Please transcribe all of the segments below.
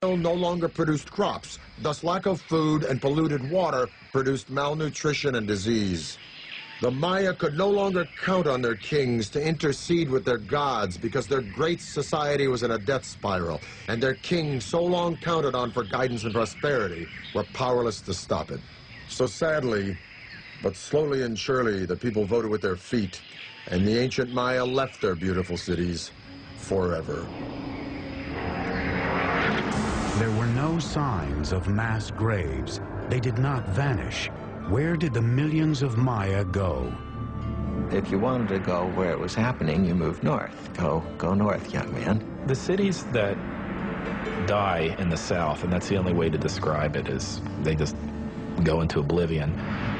no longer produced crops. Thus, lack of food and polluted water produced malnutrition and disease. The Maya could no longer count on their kings to intercede with their gods because their great society was in a death spiral, and their kings, so long counted on for guidance and prosperity, were powerless to stop it. So sadly, but slowly and surely, the people voted with their feet, and the ancient Maya left their beautiful cities forever. There were no signs of mass graves. They did not vanish. Where did the millions of Maya go? If you wanted to go where it was happening, you moved north. Go, go north, young man. The cities that die in the south, and that's the only way to describe it, is they just go into oblivion,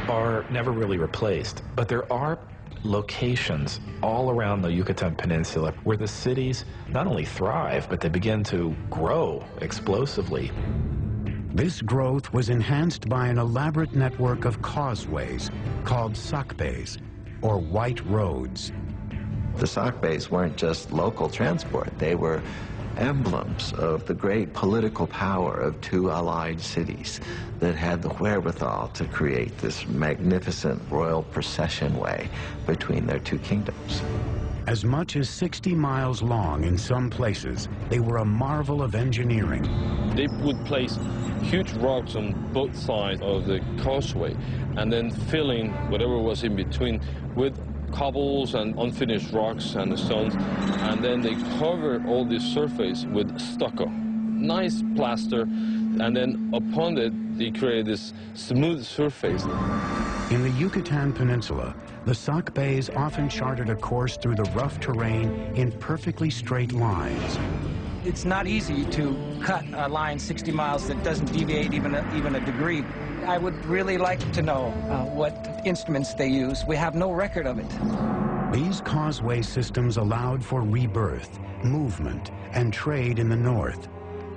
are never really replaced. But there are locations all around the Yucatan Peninsula where the cities not only thrive, but they begin to grow explosively. This growth was enhanced by an elaborate network of causeways called sacbes, or white roads. The sacbes weren't just local transport. They were emblems of the great political power of two allied cities that had the wherewithal to create this magnificent royal procession way between their two kingdoms. As much as 60 miles long in some places, they were a marvel of engineering. They would place huge rocks on both sides of the causeway and then filling whatever was in between with cobbles and unfinished rocks and stones, and then they cover all this surface with stucco. Nice plaster, and then upon it, they create this smooth surface. In the Yucatan Peninsula, the sacbes often charted a course through the rough terrain in perfectly straight lines. It's not easy to cut a line 60 miles that doesn't deviate even a, even a degree. I would really like to know uh, what instruments they use. We have no record of it. These causeway systems allowed for rebirth, movement, and trade in the north.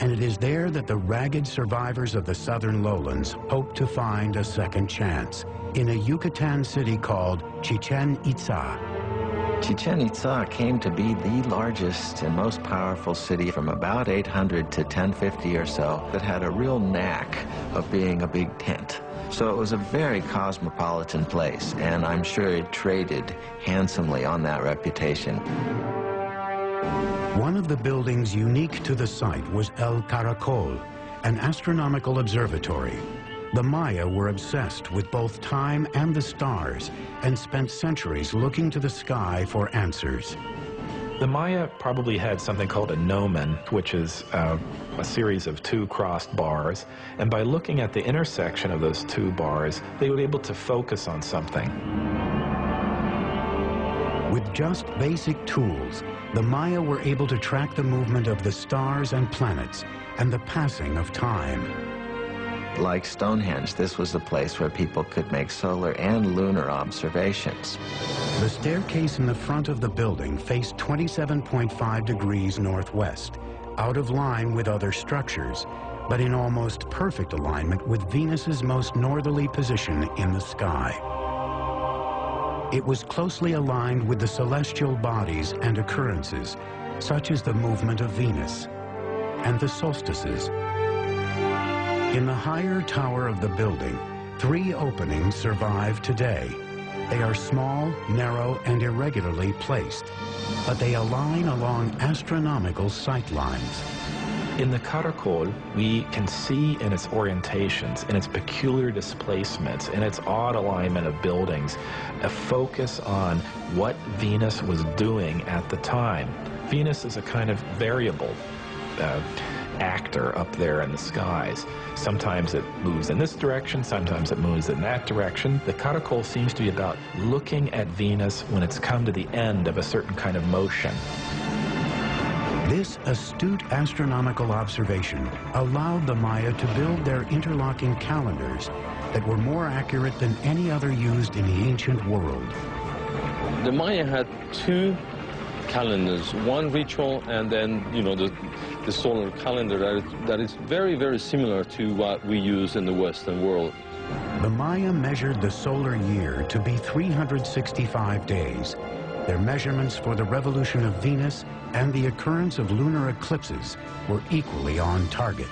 And it is there that the ragged survivors of the southern lowlands hope to find a second chance in a Yucatan city called Chichen Itza. Chichen Itza came to be the largest and most powerful city from about 800 to 1050 or so that had a real knack of being a big tent. So it was a very cosmopolitan place, and I'm sure it traded handsomely on that reputation. One of the buildings unique to the site was El Caracol, an astronomical observatory. The Maya were obsessed with both time and the stars and spent centuries looking to the sky for answers. The Maya probably had something called a gnomon, which is uh, a series of two crossed bars, and by looking at the intersection of those two bars, they were able to focus on something. With just basic tools, the Maya were able to track the movement of the stars and planets and the passing of time. Like Stonehenge, this was a place where people could make solar and lunar observations. The staircase in the front of the building faced 27.5 degrees northwest, out of line with other structures, but in almost perfect alignment with Venus's most northerly position in the sky. It was closely aligned with the celestial bodies and occurrences, such as the movement of Venus and the solstices. In the higher tower of the building, three openings survive today. They are small, narrow, and irregularly placed, but they align along astronomical sight lines. In the Caracol, we can see in its orientations, in its peculiar displacements, in its odd alignment of buildings, a focus on what Venus was doing at the time. Venus is a kind of variable. Uh, actor up there in the skies. Sometimes it moves in this direction, sometimes it moves in that direction. The caracol seems to be about looking at Venus when it's come to the end of a certain kind of motion. This astute astronomical observation allowed the Maya to build their interlocking calendars that were more accurate than any other used in the ancient world. The Maya had two calendars, one ritual and then, you know, the, the solar calendar that that is very, very similar to what we use in the Western world. The Maya measured the solar year to be 365 days, their measurements for the revolution of Venus and the occurrence of lunar eclipses were equally on target.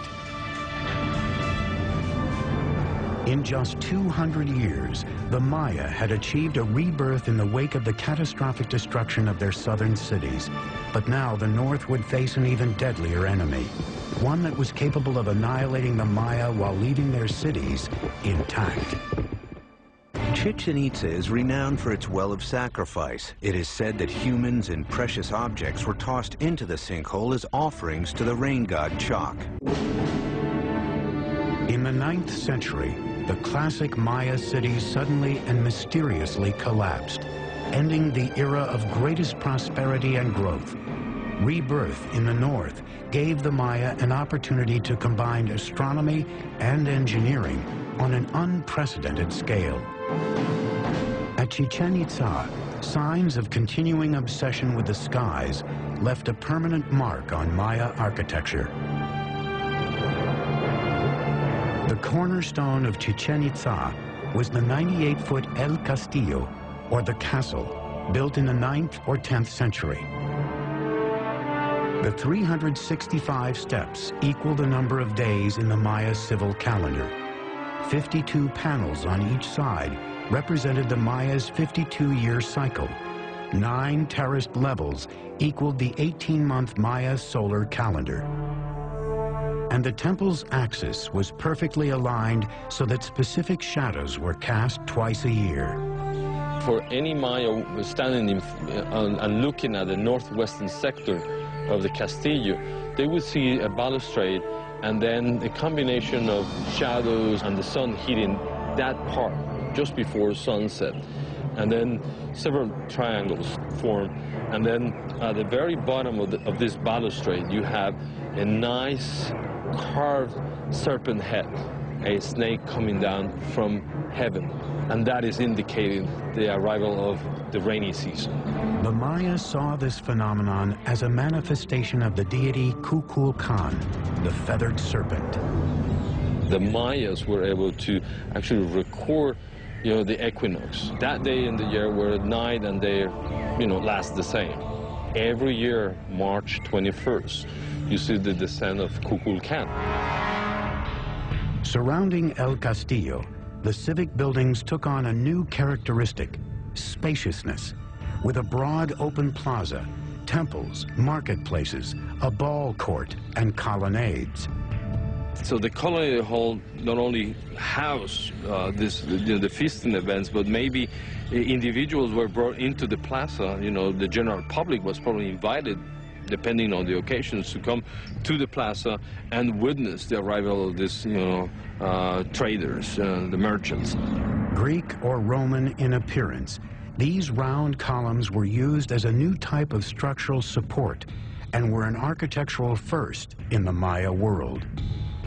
In just 200 years, the Maya had achieved a rebirth in the wake of the catastrophic destruction of their southern cities. But now the North would face an even deadlier enemy, one that was capable of annihilating the Maya while leaving their cities intact. Chichen Itza is renowned for its well of sacrifice. It is said that humans and precious objects were tossed into the sinkhole as offerings to the rain god Chaac. In the 9th century, the classic Maya city suddenly and mysteriously collapsed, ending the era of greatest prosperity and growth. Rebirth in the north gave the Maya an opportunity to combine astronomy and engineering on an unprecedented scale. At Chichen Itza, signs of continuing obsession with the skies left a permanent mark on Maya architecture. The cornerstone of Chichen Itza was the 98-foot El Castillo, or the castle, built in the 9th or 10th century. The 365 steps equal the number of days in the Maya civil calendar. 52 panels on each side represented the Maya's 52-year cycle. Nine terraced levels equaled the 18-month Maya solar calendar and the temple's axis was perfectly aligned so that specific shadows were cast twice a year. For any Maya standing in, uh, and looking at the northwestern sector of the Castillo, they would see a balustrade and then a combination of shadows and the sun hitting that part just before sunset. And then several triangles form. And then at the very bottom of, the, of this balustrade, you have a nice carved serpent head, a snake coming down from heaven. And that is indicating the arrival of the rainy season. The Maya saw this phenomenon as a manifestation of the deity Kukulkan, the feathered serpent. The Mayas were able to actually record you know, the equinox. That day in the year where night and day, you know, last the same. Every year, March 21st, you see the descent of Kukulkan. Surrounding El Castillo, the civic buildings took on a new characteristic, spaciousness, with a broad open plaza, temples, marketplaces, a ball court, and colonnades. So the colony hall not only house uh, this, you know, the feasting events, but maybe individuals were brought into the plaza. You know, the general public was probably invited, depending on the occasions, to come to the plaza and witness the arrival of these, you know, uh, traders, uh, the merchants. Greek or Roman in appearance, these round columns were used as a new type of structural support and were an architectural first in the Maya world.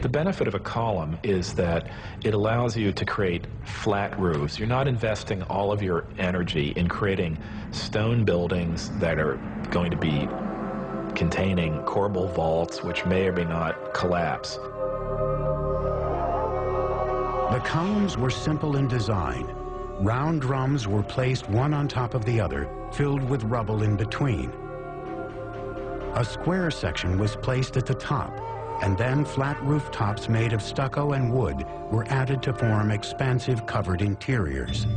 The benefit of a column is that it allows you to create flat roofs. You're not investing all of your energy in creating stone buildings that are going to be containing corbel vaults which may or may not collapse. The columns were simple in design. Round drums were placed one on top of the other, filled with rubble in between. A square section was placed at the top, and then flat rooftops made of stucco and wood were added to form expansive covered interiors.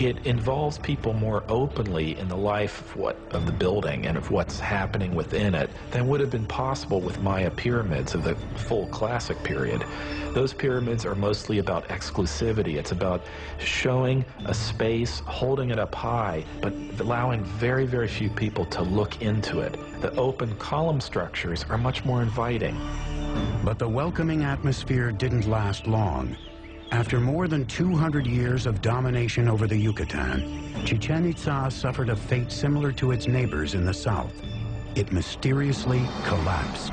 It involves people more openly in the life of, what, of the building and of what's happening within it than would have been possible with Maya pyramids of the full classic period. Those pyramids are mostly about exclusivity. It's about showing a space, holding it up high, but allowing very, very few people to look into it. The open column structures are much more inviting. But the welcoming atmosphere didn't last long. After more than 200 years of domination over the Yucatan, Chichen Itza suffered a fate similar to its neighbors in the south. It mysteriously collapsed.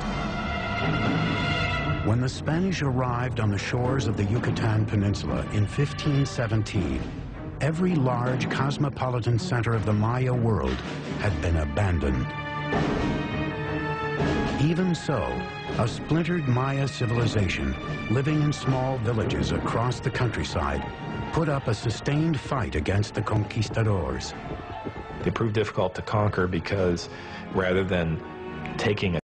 When the Spanish arrived on the shores of the Yucatan Peninsula in 1517, every large cosmopolitan center of the Maya world had been abandoned. Even so, a splintered Maya civilization living in small villages across the countryside put up a sustained fight against the conquistadors. They proved difficult to conquer because rather than taking a